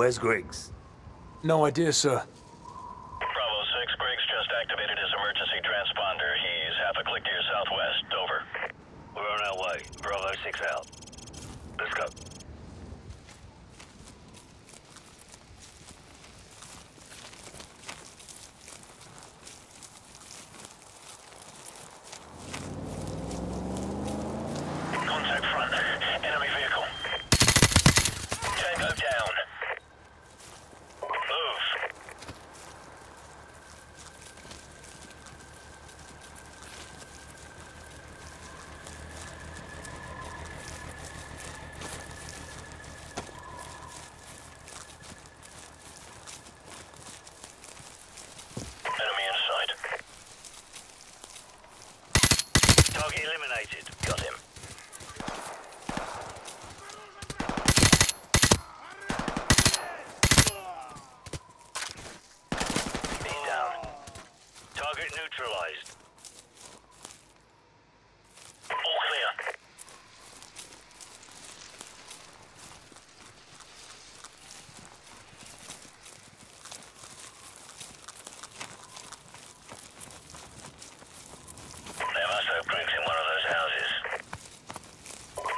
Where's Griggs? No idea, sir. Bravo 6, Griggs just activated his emergency transponder. He's half a click to your southwest. Over. We're on our way. Bravo 6 out. Let's go. Target neutralized. All clear.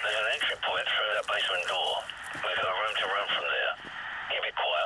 There's an entry point through that basement door. We've got room to run from there. Keep it quiet,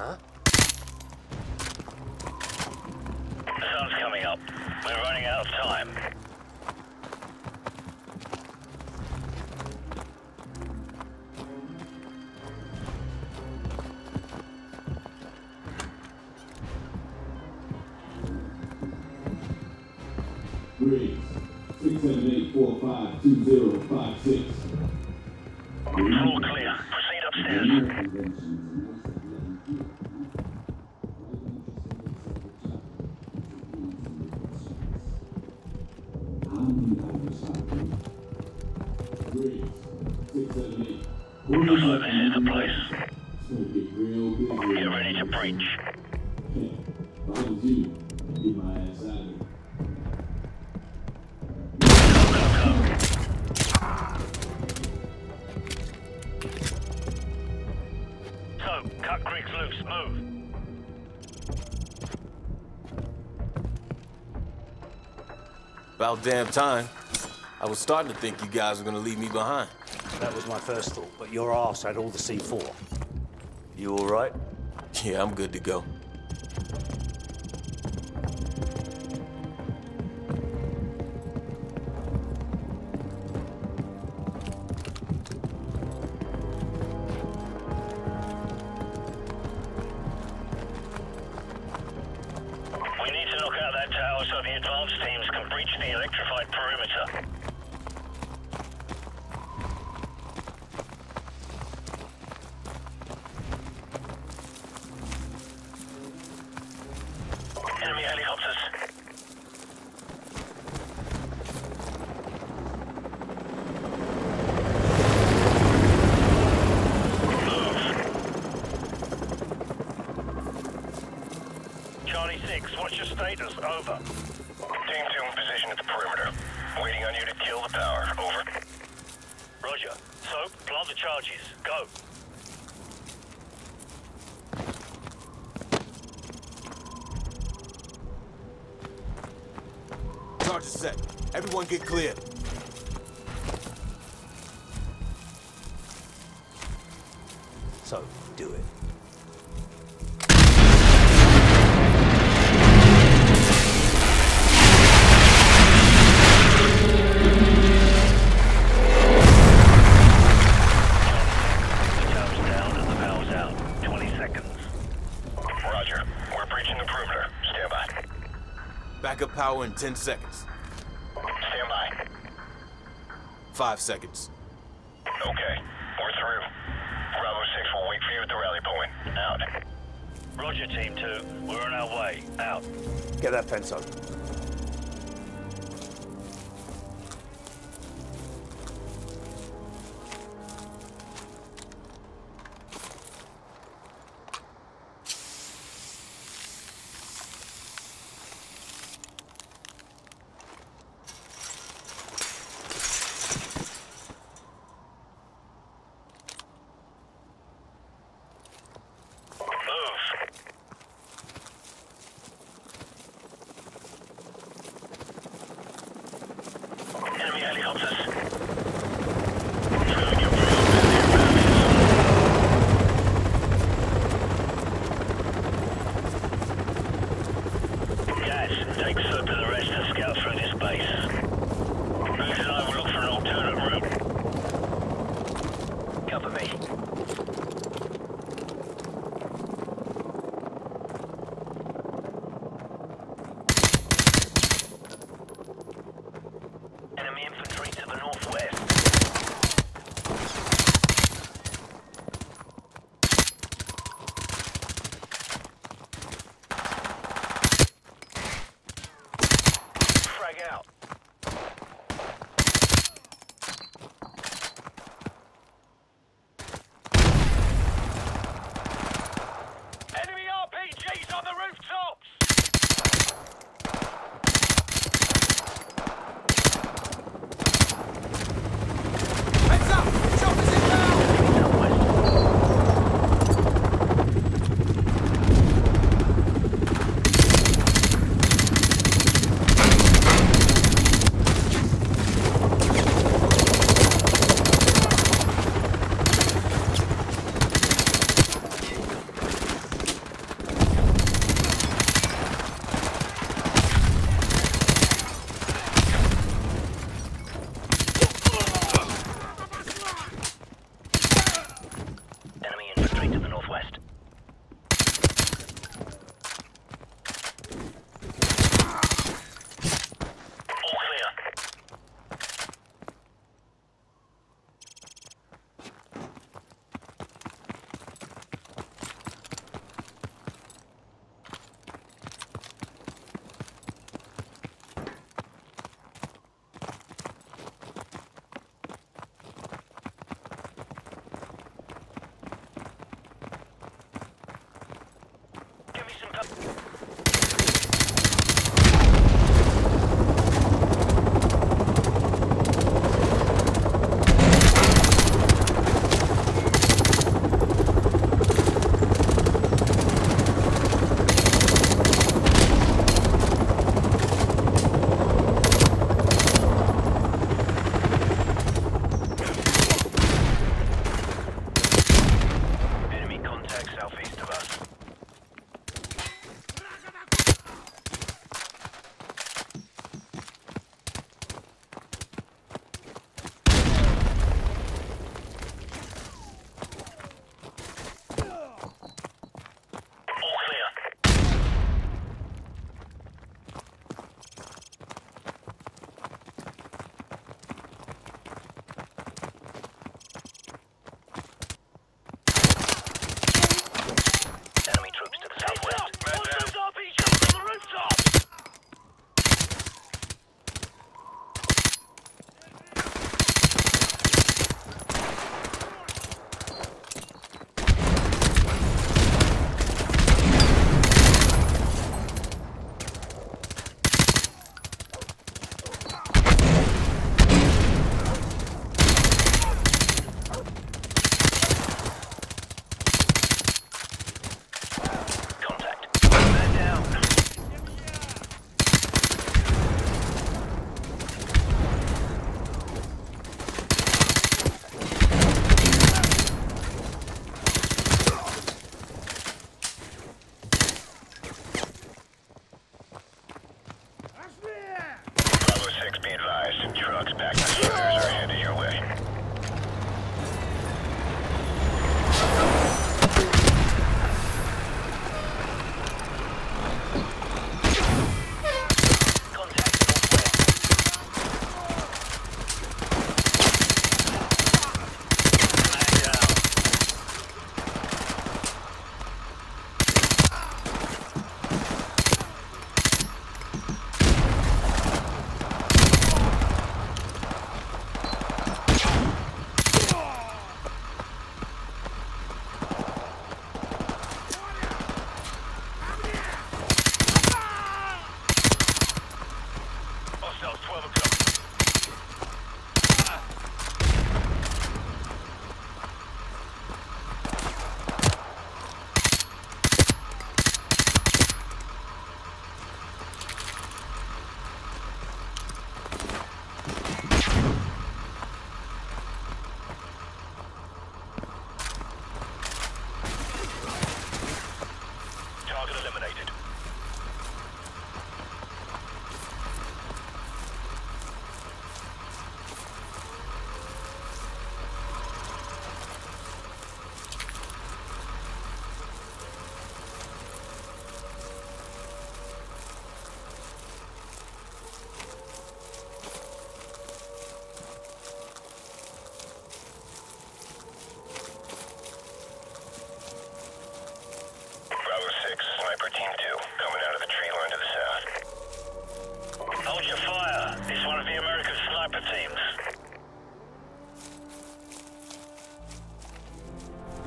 Huh? Sun's coming up. We're running out of time. Griggs, six seven eight four five two zero five six. Floor clear. Proceed upstairs. Here. Soap, cut Griggs loose. Move. About damn time. I was starting to think you guys were gonna leave me behind. That was my first thought, but your ass had all the C4. You all right? Yeah, I'm good to go. We need to knock out that tower so the advanced teams can breach the electrified perimeter. 96, what's your status? Over. Team 2 in position at the perimeter. Waiting on you to kill the power. Over. Roger. Soap, plant the charges. Go. Charges set. Everyone get clear. Soap, do it. We're the perimeter. Stand by. Backup power in 10 seconds. Stand by. 5 seconds. Okay. We're through. Bravo 6 will wait for you at the rally point. Out. Roger, Team 2. We're on our way. Out. Get that fence open.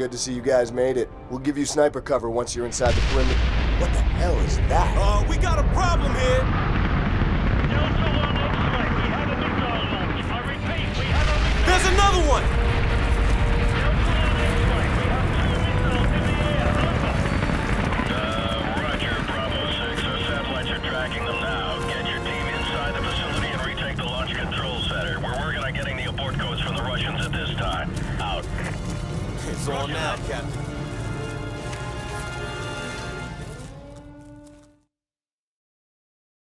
Good to see you guys made it. We'll give you sniper cover once you're inside the perimeter. What the hell is that? Uh, we got a problem here! There's another one!